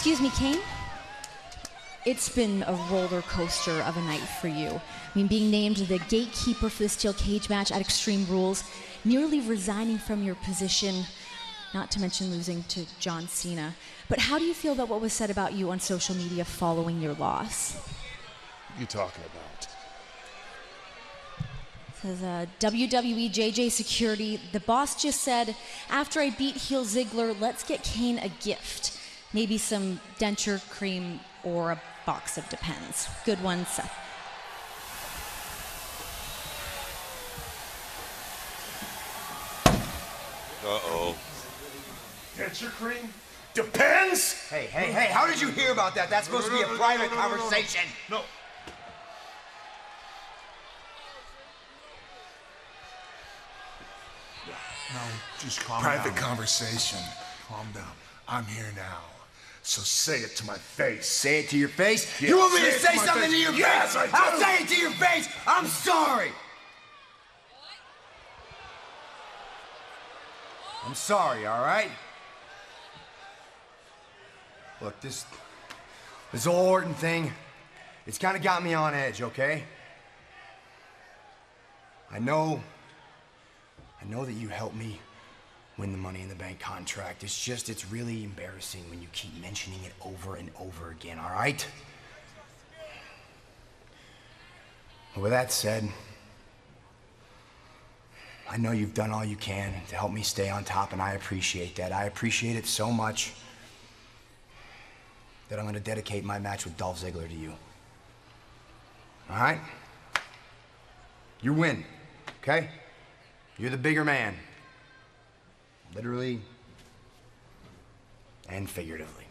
Excuse me, Kane? It's been a roller coaster of a night for you. I mean, being named the gatekeeper for the steel cage match at Extreme Rules, nearly resigning from your position, not to mention losing to John Cena. But how do you feel about what was said about you on social media following your loss? What are you talking about? Says uh, WWE JJ Security. The boss just said, after I beat heel Ziggler, let's get Kane a gift. Maybe some denture cream or a box of Depends. Good one, Seth. Uh-oh. Denture cream? Depends? Hey, hey, hey, how did you hear about that? That's supposed to be a private conversation. No. No, just calm Private down. conversation. Calm down. I'm here now. So say it to my face. Say it to your face? Yeah, you want me say to say to something face. to your Yes, face? I I'll say it to your face. I'm sorry. I'm sorry, all right? Look, this this whole Orton thing, it's kind of got me on edge, okay? I know I know that you helped me win the Money in the Bank contract. It's just, it's really embarrassing when you keep mentioning it over and over again, all right? With that said, I know you've done all you can to help me stay on top, and I appreciate that. I appreciate it so much that I'm gonna dedicate my match with Dolph Ziggler to you. All right? You win, okay? You're the bigger man. Literally and figuratively.